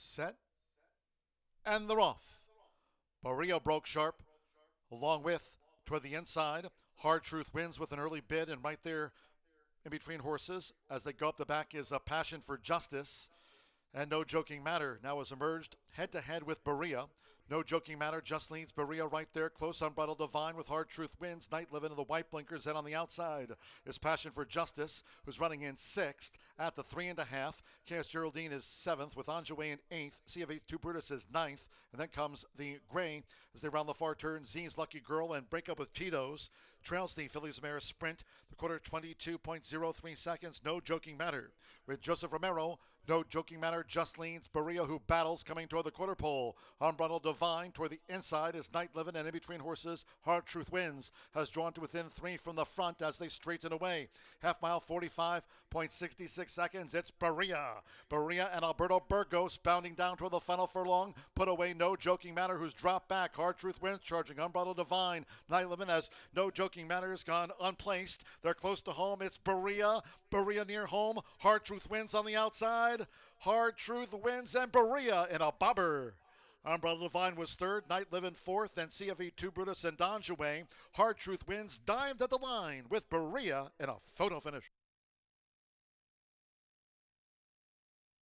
set, and they're off. Barrio broke sharp, along with toward the inside. Hard Truth wins with an early bid, and right there in between horses as they go up the back is a passion for justice. And no joking matter now has emerged head to head with Berea. No joking matter just leads Berea right there. Close unbridled divine with hard truth wins. Night living in the white blinkers. And on the outside is Passion for Justice, who's running in sixth at the three and a half. Chaos Geraldine is seventh with Anjouay in eighth. CF Two Brutus is ninth. And then comes the gray as they round the far turn. Zine's Lucky Girl and break up with Tito's. Trails the Fillies Mare Sprint. The quarter 22.03 seconds. No joking matter with Joseph Romero. No joking matter just leans Berea who battles coming toward the quarter pole. Unbridled Divine toward the inside is Night Living and in between horses Hard Truth wins. Has drawn to within three from the front as they straighten away. Half mile 45.66 seconds. It's Berea. Berea and Alberto Burgos bounding down toward the final furlong. Put away no joking matter who's dropped back. Hard Truth wins charging Unbridled Divine. Night Living has no joking matter has gone unplaced. They're close to home. It's Berea. Berea near home. Hard Truth wins on the outside. Hard Truth wins and Berea in a bobber. Unbridled Divine was third, Night Living fourth, and CFE 2 Brutus and Donjaway. Hard Truth wins, dived at the line with Berea in a photo finish.